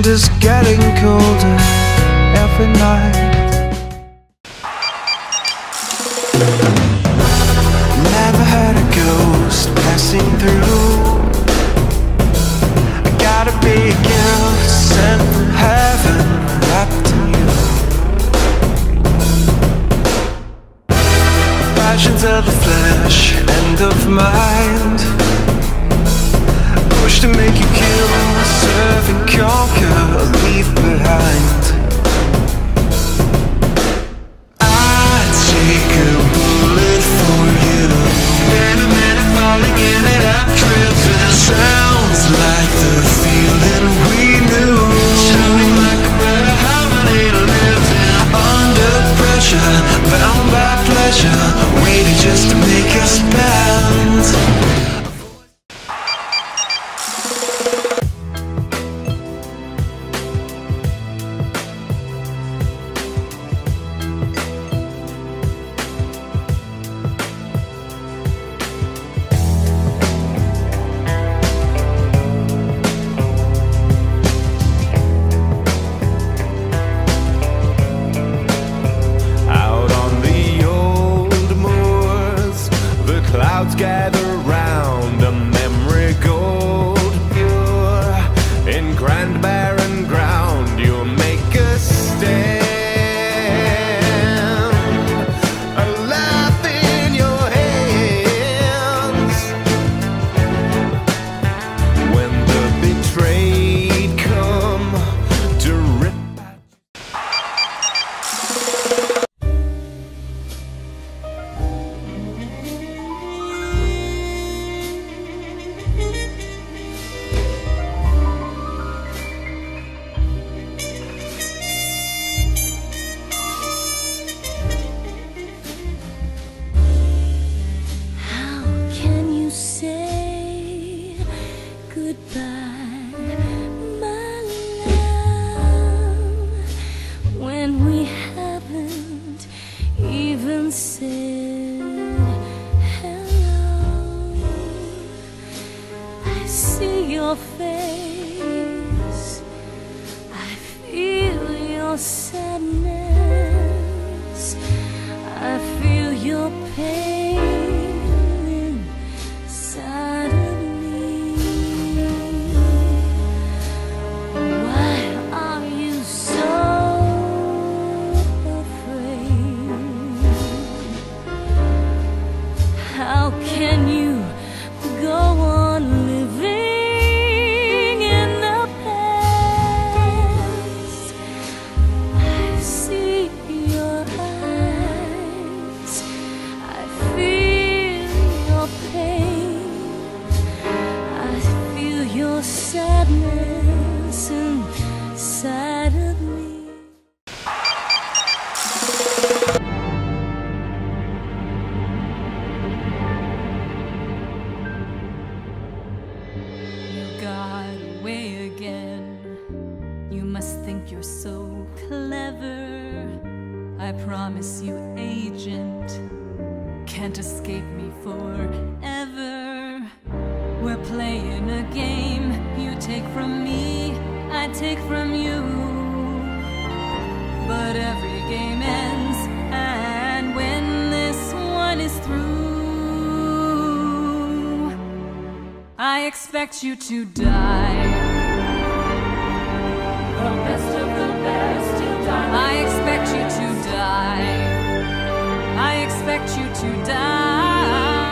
wind is getting colder every night. Never had a ghost passing through. I gotta be a gift sent from heaven wrapped in you. Passions of the flesh and of mind. Push to make you kill, serve and conquer, leave behind. I'd take a bullet for you. A falling in tripping. Sounds like the feeling we knew. Like a better harmony. Under pressure, bound by pleasure, waiting just to make us bend. Clouds gather round your face, I feel your sadness. I feel your pain think you're so clever. I promise you, agent, can't escape me forever. We're playing a game. You take from me, I take from you. But every game ends, and when this one is through, I expect you to die. To die. I expect you to die.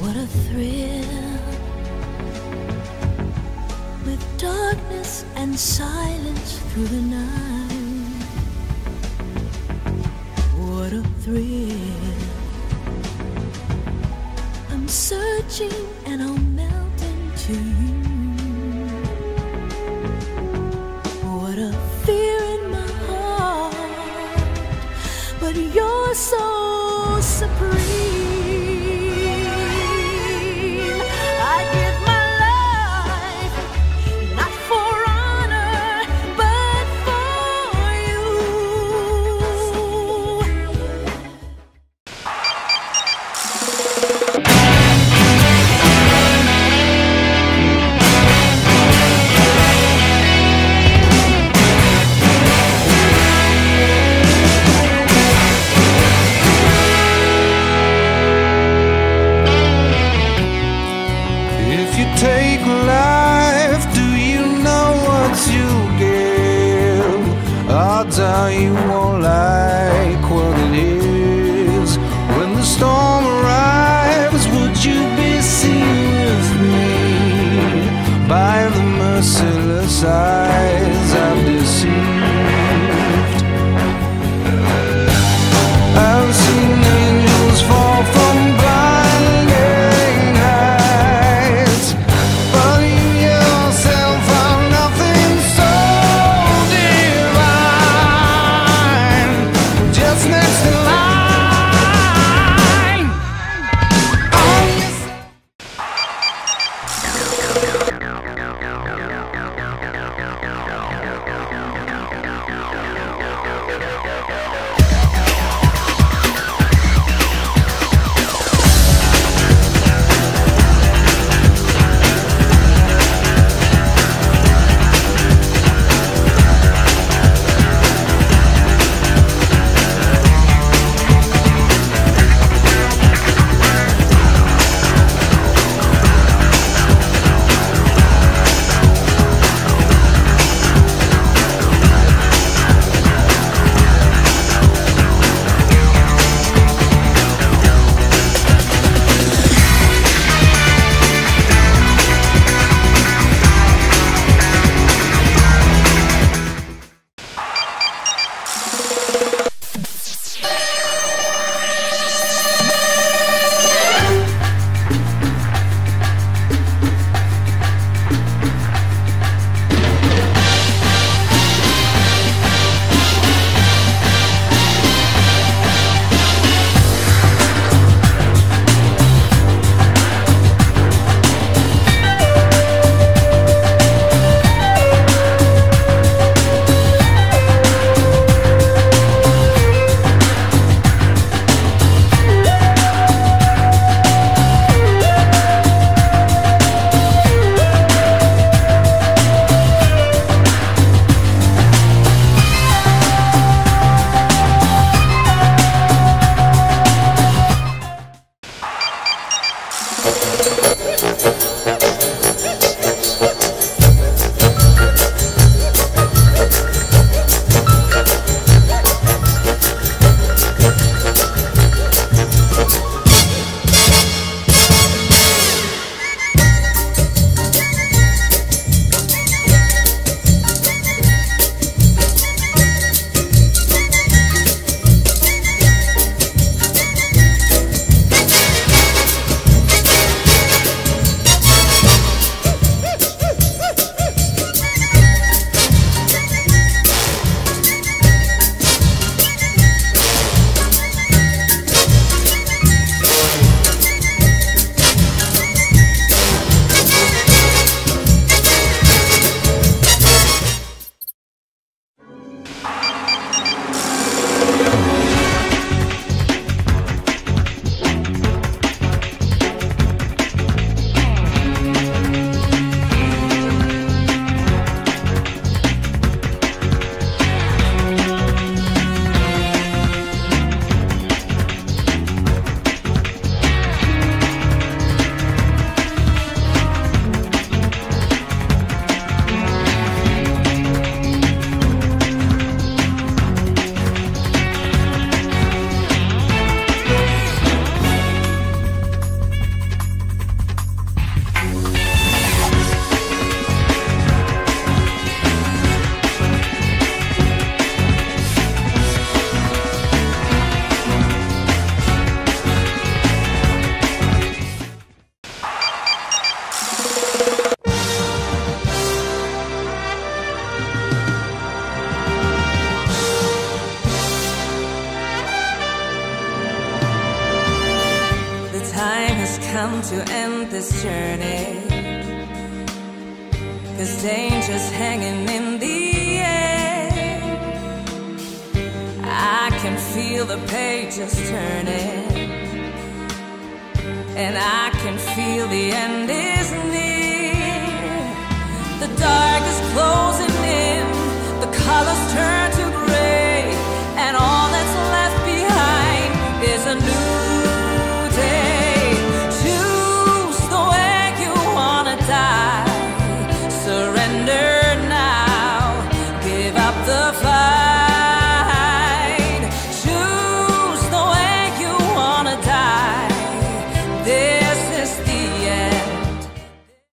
What a thrill with darkness and silence through the night. Searching and I'll melt into you. What a fear in my heart, but you're so supreme. Merciless is hanging in the air. I can feel the pages turning, and I can feel the end is near. The dark is closing in, the colors turn to